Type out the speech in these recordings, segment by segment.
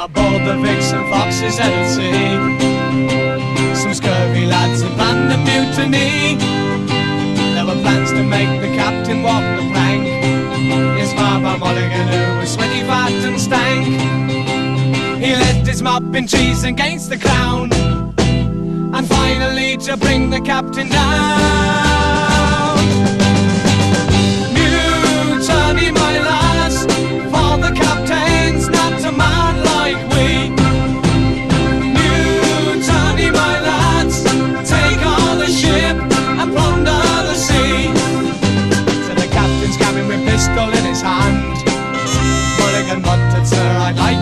Aboard the Vixen Foxes at sea Some scurvy lads had planned a mutiny. There were plans to make the captain walk the plank. His father Mulligan who was sweaty, fat and stank. He led his mopping cheese against the crown. And finally to bring the captain down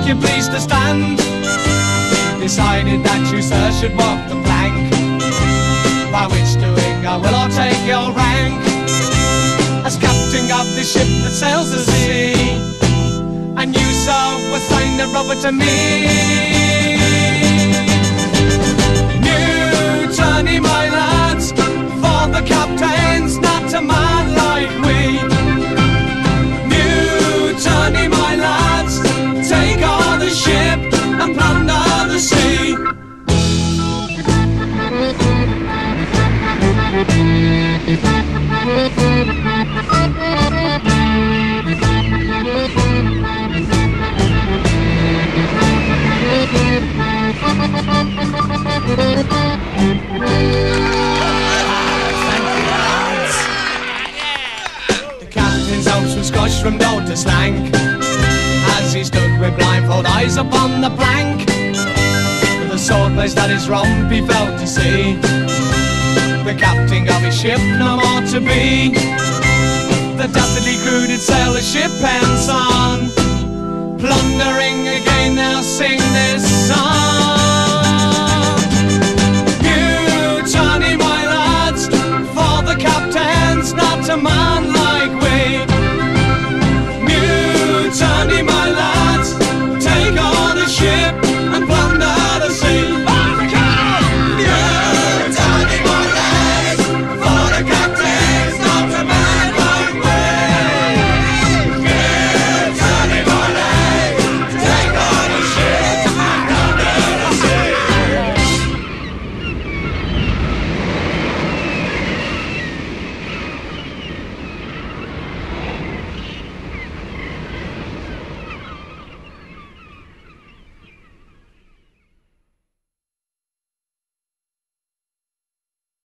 you please to stand. He decided that you, sir, should walk the plank By which doing I will I'll take your rank. As captain of the ship that sails the sea And you, sir, will sign the rubber to me. Mutiny, my lads, for the captain's not a man slank As he stood with blindfold eyes upon the plank. With a sword placed at his rump he felt to see The captain of his ship no more to be. The dastardly crew did sail the ship and song Plundering again now sing song